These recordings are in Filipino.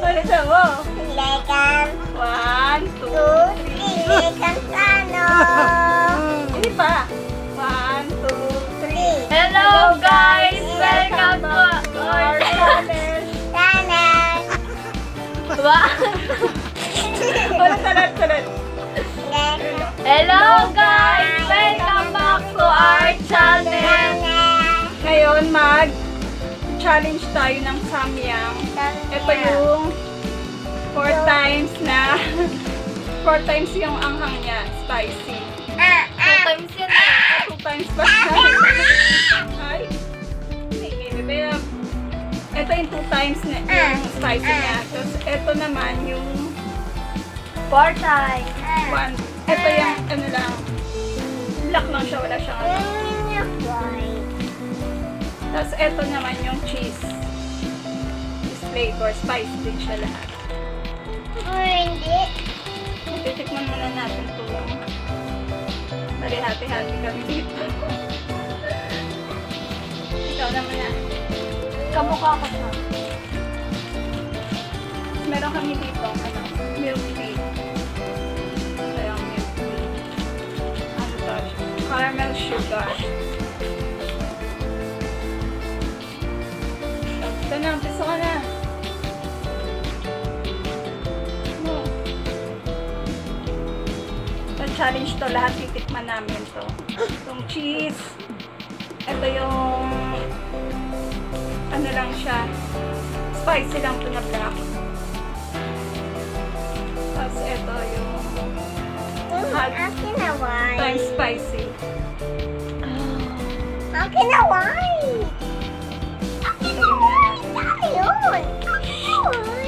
Ulit na mo. Lekang. One, two, three. Lekang kano. Hindi pa. One, two, three. Hello guys! Welcome to our channel. Channel. Ulit ulit ulit. Hello guys! Welcome back to our channel. Ngayon mag challenge tayo ng samyang. Ito yung four times na four times yung anghang niya, spicy. Two times yan eh. Two times pa Ay. Sige, bebe. Ito yung two times na yung spicy niya. Tapos ito naman yung Four times. one. Ito yung ano lang. Black lang siya, wala siyang ano. Tapos ito naman yung cheese. Cheese flavor. Spice din siya lahat. Titikman muna natin ito. Bali, hati-hati kami dito. Ikaw naman na. Kamukha ko siya. Meron kami dito, ano, milk tea. Yung milk tea. Ano to? Caramel sugar. Challenge to, lahat titikman namin to. Itong cheese. Ito yung ano lang siya. Spicy lang to na black. Tapos ito yung hot time spicy. Akin na wine! Akin na wine! Ano yun? Akin na wine!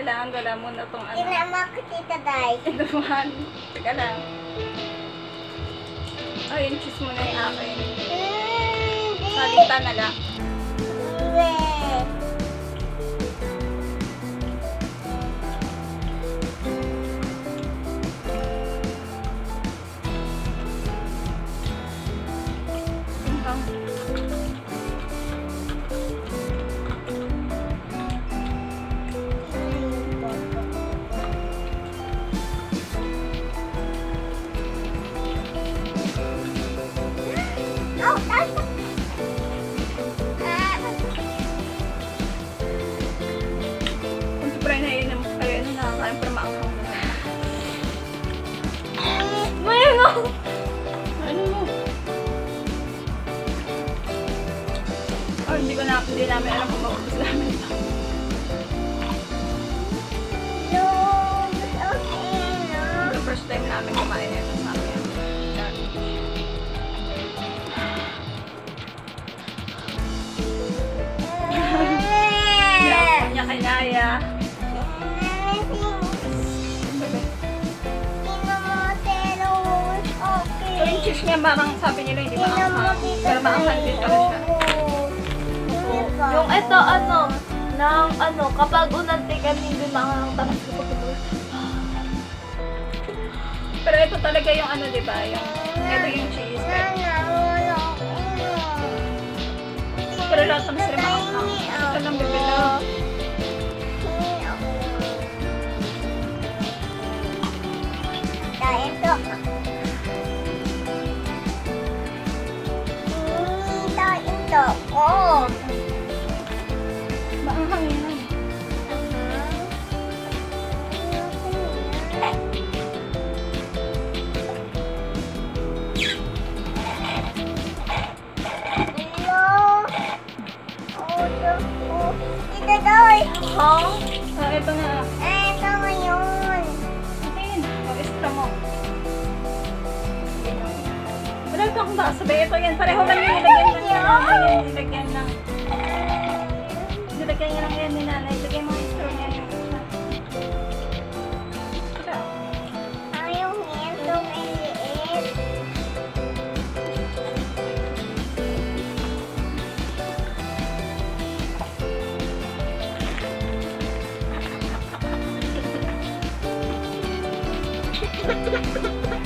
Kailangan dala mo na itong ano. Tinama ko tita Day. Ito naman. Teka lang. Ay, yung cheese muna yung akin. Hindi! Salita na lang. Hindi! Namin alam kung maubos namin ito. The first time namin kumain ito sa amin. Hindi ako kinaya. So, yung cheese niya parang sabi nila hindi maanghang. Pero maanghang din pala siya. Yung ito ano, ng ano, kapag unanti kami din mga tapos kapag Pero ito talaga yung ano, di ba? Yung, ito yung cheese. Pero lahat naman sila maanghang. Ito lang bibila. Ito. Ito, ito. Oh. Ha ha ha ha!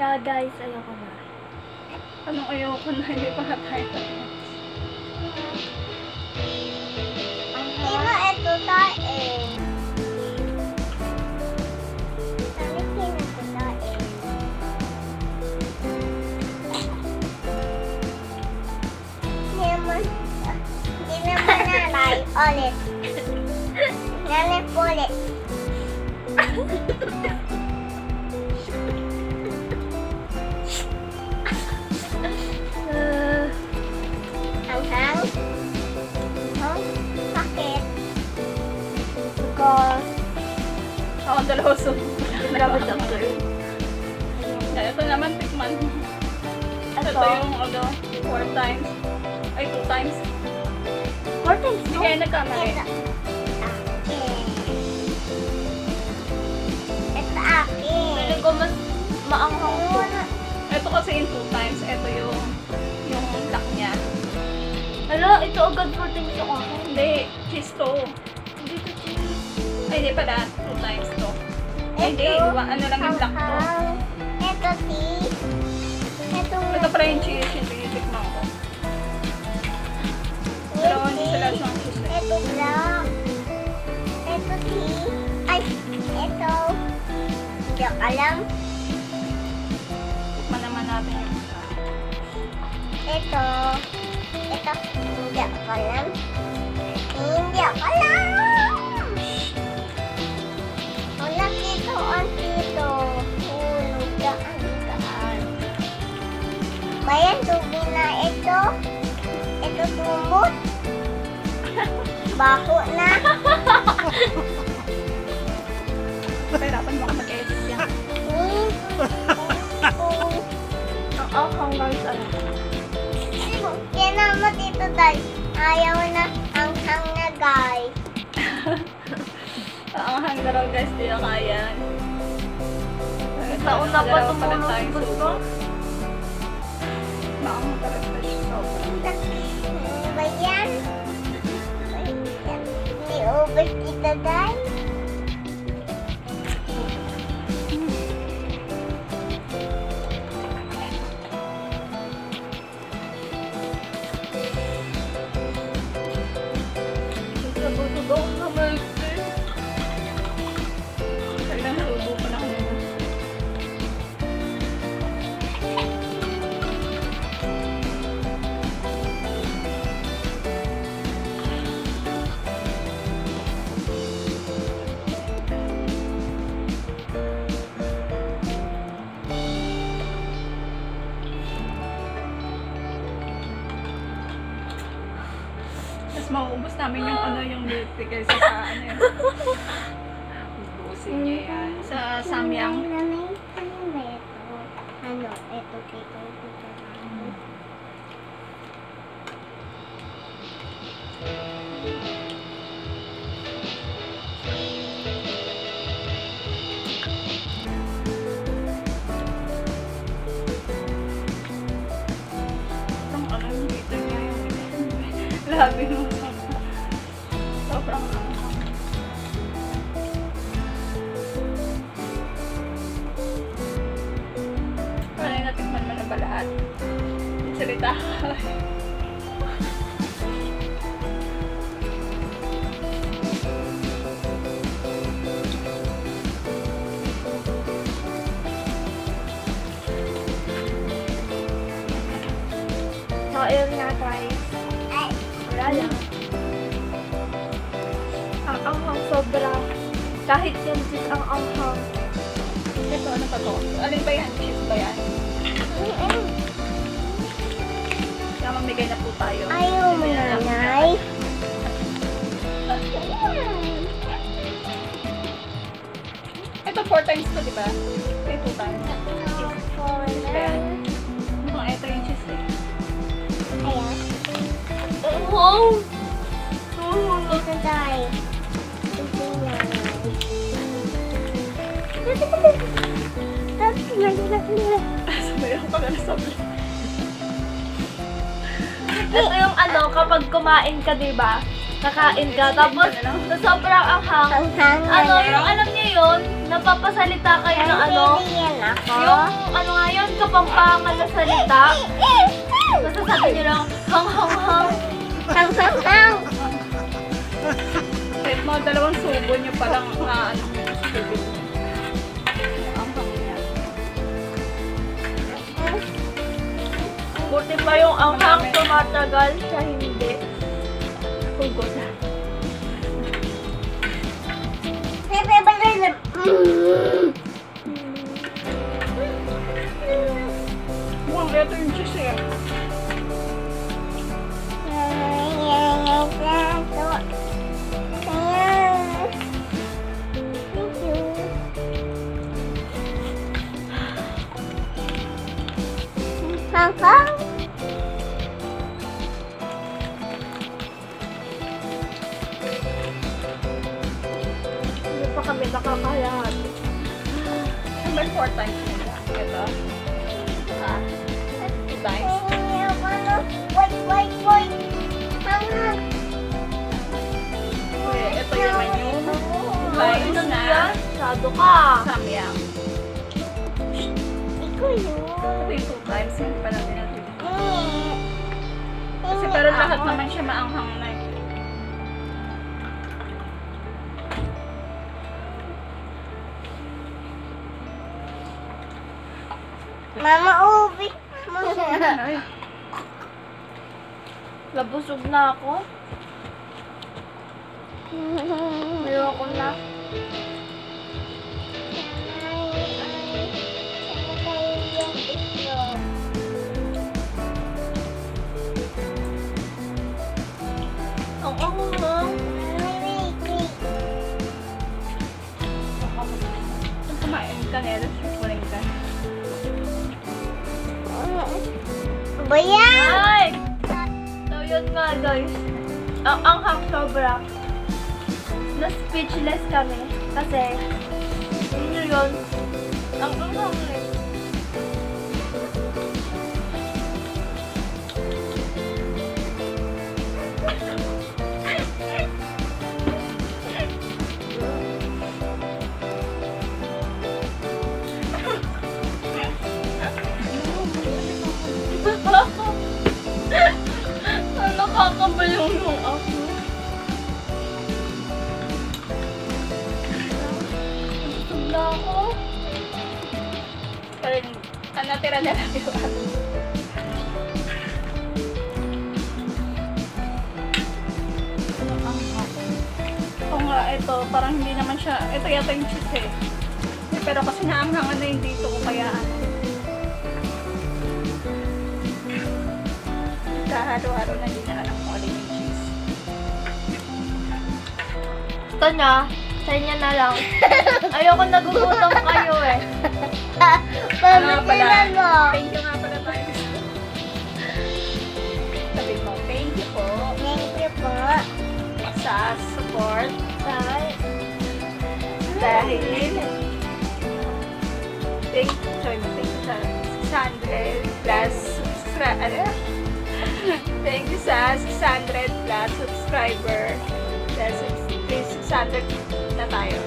Nga guys, ayoko na. Anong ayoko na, hindi pa nga tayo. Sino ito tayo? Hindi naman, naman nanay. Ulit. Po ulit. Dalawa so. grabe doctor. Ito naman, tikman. Ito Ito. yung ano, four times. Ay, two times. Four times, no? kayo nagkamali. Ito. Akin. Ito akin. Feeling ko mas maanghang to. Ito kasi yung two times. Ito yung yung lock niya. Hala, ito agad four times yung akin. Hindi, cheese to. Hindi to cheese. Ay, hindi pala. Two times to. Hindi. Ito. Ano lang yung black to. Ito tea. Ito Ito yung cheese. Yung tinitikman ko. Pero hindi sila siyang cheese. eh. Ito black. Ito tea. Ay, ito. Hindi ko alam. Tikman naman natin yung isa. Ito. Ito. Hindi ko alam. Hindi ko alam. Bayan, tubig na ito. Ito tumot. Baho na. Pahirapan mo ako mag-edit yan. Ang anghang guys, ano? Yan naman dito dahil ayaw na ang hang na guys. Ang hangga raw guys, di na kaya. Taon na pa tumulong Gusto. Subo. Maang talaga siya namin yung ano yung tea kaysa sa ano yun. Niya yan. Sa samyang. Ano ba ito? Ano? Ito yung labi mo. Cheese ang anghang. Ito, ano pa to? Alin ba yan? Cheese ba yan? mm, Kaya mamigay na po tayo. ayaw mo nanay. Ito, four times to, di ba? Ito, two times. Kaya, ng... mukhang ito yung cheese eh. Ayan. Wow! Ito tayo. Ito Sabayan ko na sabi. Ito yung ano, kapag kumain ka, di ba? Nakain ka, tapos sa sobrang anghang, ano, yung alam niyo yun, napapasalita kayo ng ano, yung ano nga yun, kapampangan na salita. Basta sabi niyo lang, hang hang hang. Hang, hang, hang. Kahit mga dalawang subo niyo palang na ano Buti pa yung anghang tumatagal, siya hindi. Hugot na. Pepe, balay Mukhang ito yung Ikaw yun. Ito yung two times. Hindi pa natin natin. Kasi pero lahat naman siya maanghang na. Mama, ubi. Ay, Nabusog na ako. Ayoko na. Kumain ka nila, walang ka. Ba yan? Ay! So, yun nga guys. Ang anghang sobra. Na-speechless kami. Kasi, yun yun yun. Ang anghang eh. Yung ako. Busog na ako. Pero ang natira na lang yung nga, ito, parang hindi naman siya, ito yata yung cheese eh. Eh, Pero kasi naanghangan na yung dito ko, kaya ano. Kahalo-halo na din na alam kung Gusto niya, sa inyo na lang. Ayoko nagugutom kayo eh. Ano pala? Pamitilan mo. Thank you nga pala tayo. Sabi mo, thank you po Thank you po. sa support Bye. dahil thank sorry mo, thank you sa 600 plus subscribe ano? thank you sa 600 plus subscriber dahil 600 na tayo.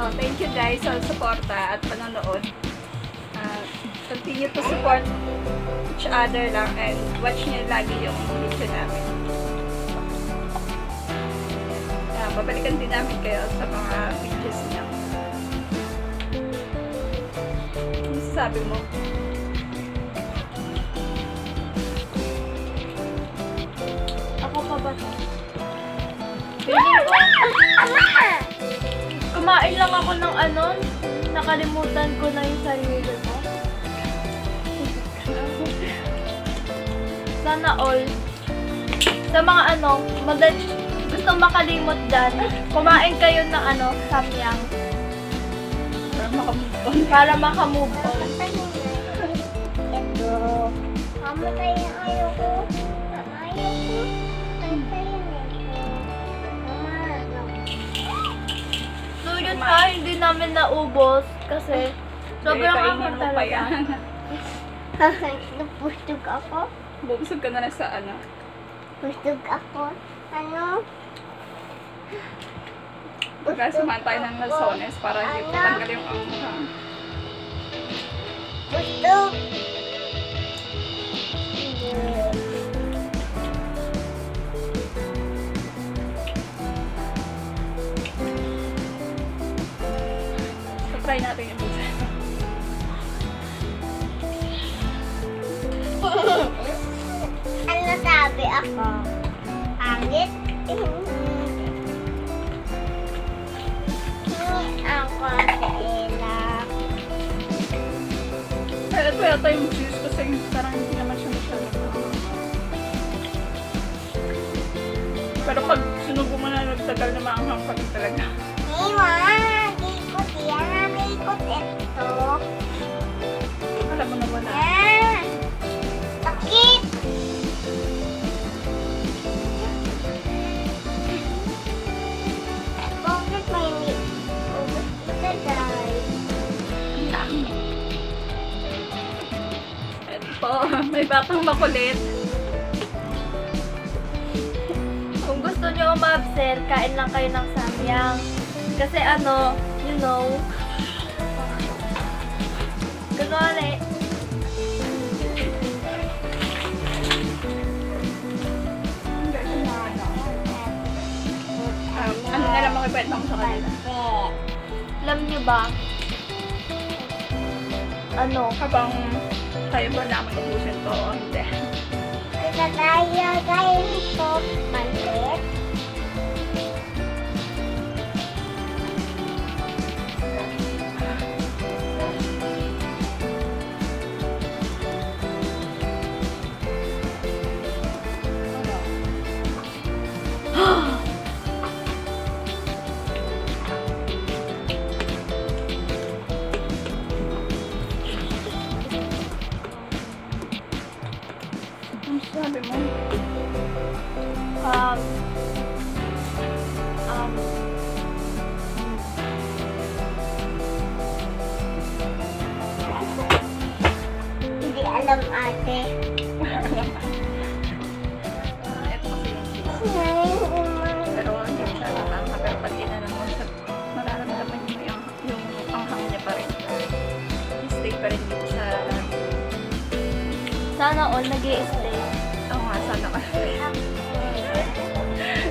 So thank you guys sa suporta at panonood. Ah, continue to support each other lang and watch niyo lagi yung video namin. Ah, babalikan din namin kayo sa mga videos niyo. Ano sabi mo? Kumain lang ako ng ano, nakalimutan ko na yung sarili ko. Sana all. Sa mga ano, madali, gusto makalimot dyan, kumain kayo ng ano, samyang. Parang makamove on. Para makamove on. Ito. Mama tayo ayoko. Nga, hindi namin naubos kasi sobrang pa talaga. yan. Napustog ako. Bubusog ka na lang sa ano. Pustog ako. Ano? Pagka sumahan tayo ng lasones para hindi po tanggal yung anghang. Pustog. Try natin yung pizza. ano sabi ako? Pangit? Hindi ako sa ilak. Pero ito yata yung juice kasi parang hindi naman siya masyadong. Pero pag sinubo mo na nagtagal na maanghang pa rin talaga. Iwa, Po, may batang makulit. Kung gusto nyo umabsent, kain lang kayo ng samyang. Kasi ano, you know, kunwari, Um, ano na lang makikwento mo sa kanila? alam nyo ba, ano, Habang tayo ba namin ubusin to o hindi? Ito tayo, guys. Ito, maliit. Sana all nag stay Oo nga, sana ka.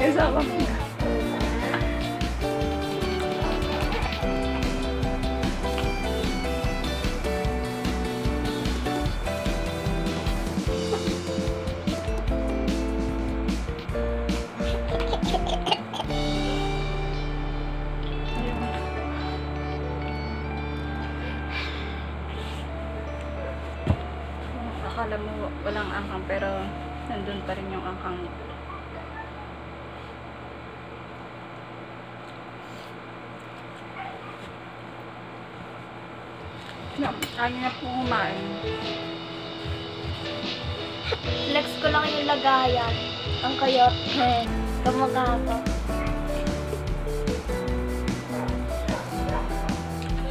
Kasama mo pa rin yung anghang niya. Yan, Kaya na po kumain. Flex ko lang yung lagayan. Ang kayot. Kamukha ko.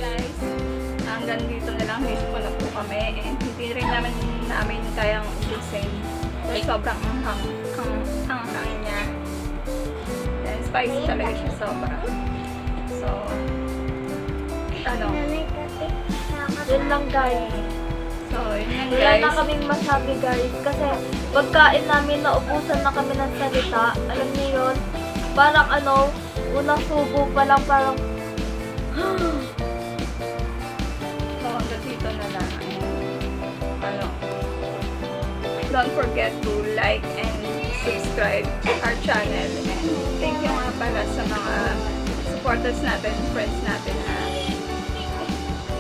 Guys, hanggang dito na lang mismo na po kami. And hindi rin namin namin kayang ubusin. Dahil sobrang anghang ang anghang niya. And spicy talaga siya sobra. So, ano, kasi Yun lang guys. so yun lang Wala guys. na kaming masabi guys. Kasi pagkain namin, naubusan na kami ng salita. Alam niyo yun? Parang ano, unang subo pa lang parang, don't forget to like and subscribe our channel. And thank you nga pala sa mga supporters natin, friends natin na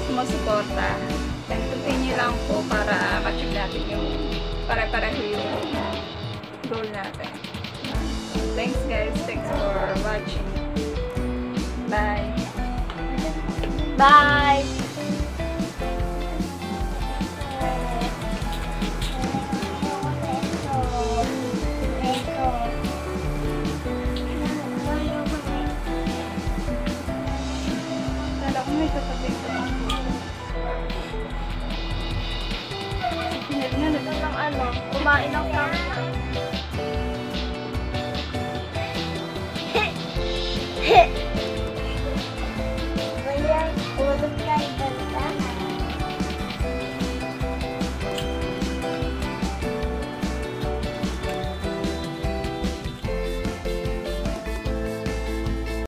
sumusuporta. And continue lang po para ma-achieve natin yung pare-pareho yung goal natin. Thanks guys. Thanks for watching. Bye. Bye!